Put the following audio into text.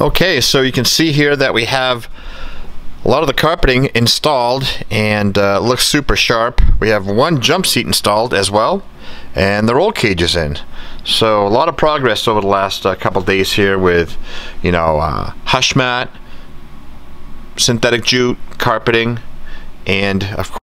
Okay, so you can see here that we have a lot of the carpeting installed and uh, looks super sharp. We have one jump seat installed as well and the roll cage is in. So a lot of progress over the last uh, couple days here with, you know, uh, HushMat, synthetic jute, carpeting, and of course.